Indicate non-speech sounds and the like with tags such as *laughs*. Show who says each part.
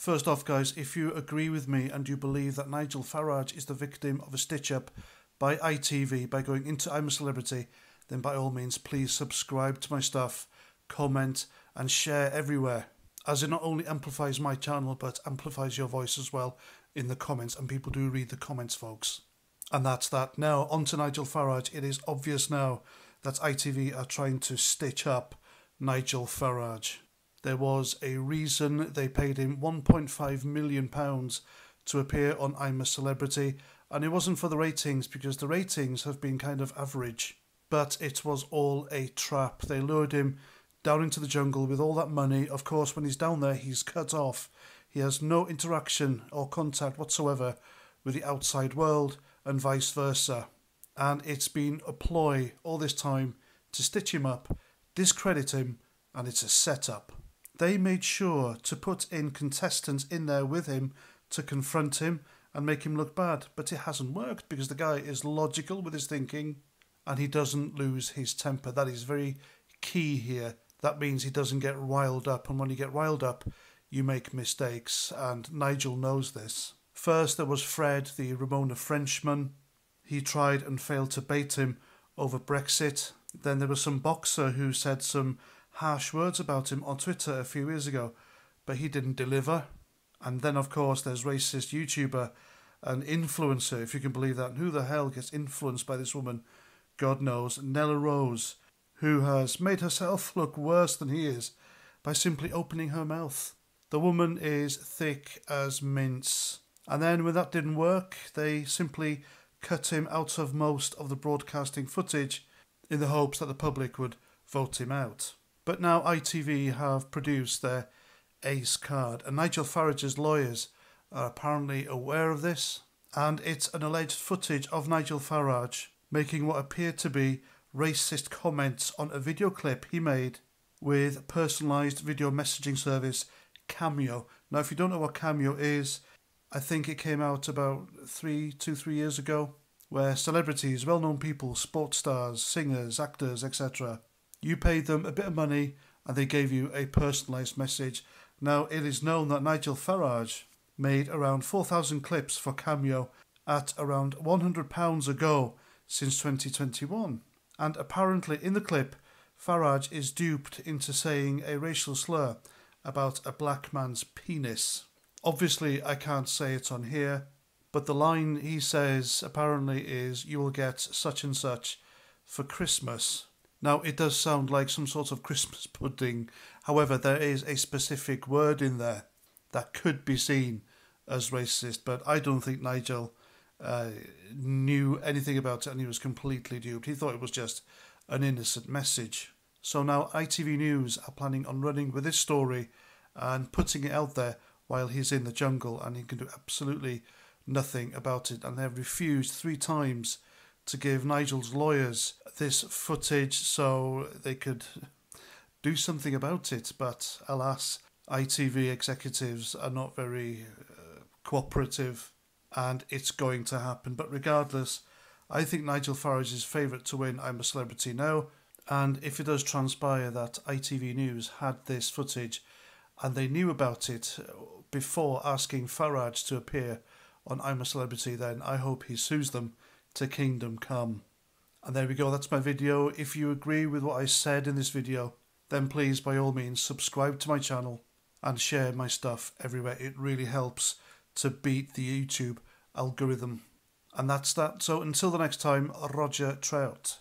Speaker 1: First off, guys, if you agree with me and you believe that Nigel Farage is the victim of a stitch up by ITV by going into I'm a Celebrity, then by all means, please subscribe to my stuff, comment, and share everywhere, as it not only amplifies my channel but amplifies your voice as well in the comments, and people do read the comments, folks. And that's that. Now, on to Nigel Farage. It is obvious now that ITV are trying to stitch up Nigel Farage. There was a reason they paid him £1.5 million to appear on I'm a Celebrity, and it wasn't for the ratings because the ratings have been kind of average. But it was all a trap. They lured him down into the jungle with all that money. Of course, when he's down there, he's cut off. He has no interaction or contact whatsoever with the outside world and vice versa. And it's been a ploy all this time to stitch him up, discredit him, and it's a setup. They made sure to put in contestants in there with him to confront him and make him look bad, but it hasn't worked because the guy is logical with his thinking and he doesn't lose his temper. That is very key here. That means he doesn't get riled up, and when you get riled up, you make mistakes, and Nigel knows this. First, there was Fred, the Remoaner Frenchman. He tried and failed to bait him over Brexit. Then there was some boxer who said some harsh words about him on Twitter a few years ago, but he didn't deliver. And then, of course, there's racist YouTuber and influencer, if you can believe that. And who the hell gets influenced by this woman? God knows. Nella Rose, who has made herself *laughs* look worse than he is by simply opening her mouth. The woman is thick as mince. And then, when that didn't work, they simply cut him out of most of the broadcasting footage in the hopes that the public would vote him out. But now ITV have produced their ace card, and Nigel Farage's lawyers are apparently aware of this. And it's an alleged footage of Nigel Farage making what appeared to be racist comments on a video clip he made with personalised video messaging service Cameo. Now, if you don't know what Cameo is, I think it came out about three, two, three years ago, where celebrities, well known people, sports stars, singers, actors, etc., you paid them a bit of money and they gave you a personalised message. Now, it is known that Nigel Farage made around 4,000 clips for Cameo at around £100 a go since 2021. And apparently, in the clip, Farage is duped into saying a racial slur about a black man's penis. Obviously, I can't say it on here, but the line he says apparently is, You will get such and such for Christmas. Now, it does sound like some sort of Christmas *laughs* pudding. However, there is a specific word in there that could be seen as racist, but I don't think Nigel uh, knew anything about it and he was completely duped. He thought it was just an innocent message. So now ITV News are planning on running with this story and putting it out there while he's in the jungle and he can do absolutely nothing about it. And they have refused three times to give Nigel's lawyers this footage so they could do something about it. But alas, ITV executives are not very uh, cooperative and it's going to happen. But regardless, I think Nigel Farage is favourite to win I'm a Celebrity now. And if it does transpire that ITV News had this footage and they knew about it before asking Farage to appear on I'm a Celebrity, then I hope he sues them to Kingdom Come. And there we go, that's my video. If you agree with what I said in this video, then please by all means subscribe to my channel and share my stuff everywhere. It really helps to beat the YouTube algorithm. And that's that. So until the next time, Roger Trout.